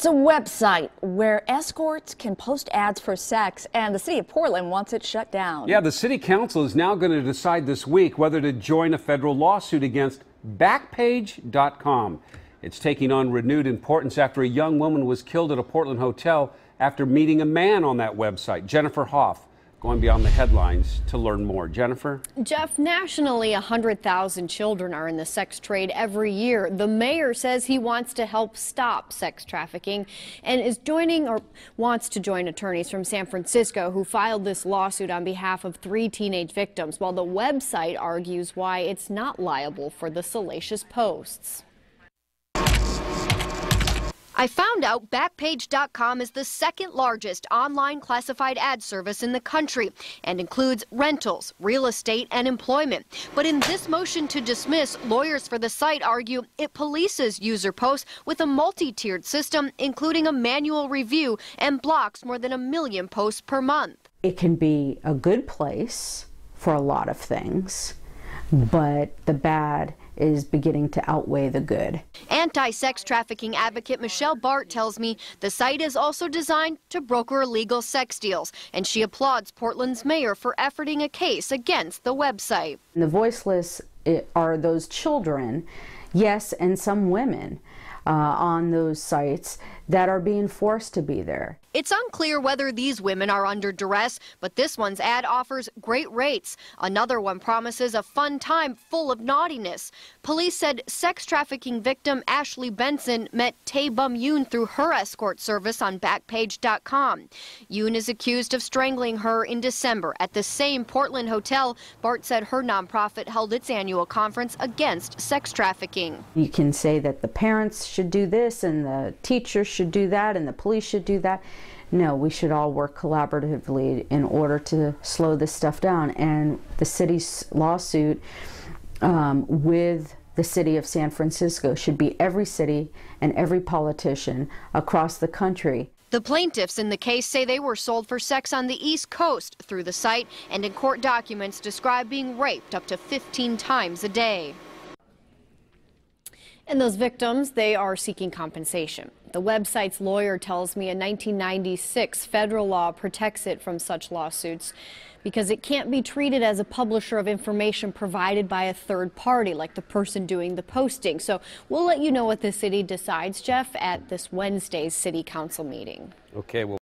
It's a website where escorts can post ads for sex, and the city of Portland wants it shut down. Yeah, the city council is now going to decide this week whether to join a federal lawsuit against Backpage.com. It's taking on renewed importance after a young woman was killed at a Portland hotel after meeting a man on that website. Jennifer Hoff going beyond the headlines to learn more. Jennifer? Jeff, nationally, 100,000 children are in the sex trade every year. The mayor says he wants to help stop sex trafficking and is joining or wants to join attorneys from San Francisco who filed this lawsuit on behalf of three teenage victims, while the website argues why it's not liable for the salacious posts. I found out Backpage.com is the second largest online classified ad service in the country and includes rentals, real estate, and employment. But in this motion to dismiss, lawyers for the site argue it polices user posts with a multi tiered system, including a manual review, and blocks more than a million posts per month. It can be a good place for a lot of things, but the bad is beginning to outweigh the good. Anti sex trafficking advocate Michelle Bart tells me the site is also designed to broker illegal sex deals, and she applauds Portland's mayor for efforting a case against the website. The voiceless eh, are those children, yes, and some women uh, on those sites that are being forced to be there. It's unclear whether these women are under duress, but this one's ad offers great rates. Another one promises a fun time full of naughtiness. Police said sex trafficking victim Ashley Benson met Tay Bum Yoon through her escort service on Backpage.com. Yoon is accused of strangling her in December at the same Portland hotel. Bart said her nonprofit held its annual conference against sex trafficking. You can say that the parents should do this and the teachers should do that and the police should do that. No, we should all work collaboratively in order to slow this stuff down. And the city's lawsuit um, with the city of San Francisco should be every city and every politician across the country. The plaintiffs in the case say they were sold for sex on the East Coast through the site and in court documents describe being raped up to 15 times a day. And those victims, they are seeking compensation. The website's lawyer tells me a 1996 federal law protects it from such lawsuits because it can't be treated as a publisher of information provided by a third party, like the person doing the posting. So we'll let you know what the city decides, Jeff, at this Wednesday's city council meeting. Okay, well.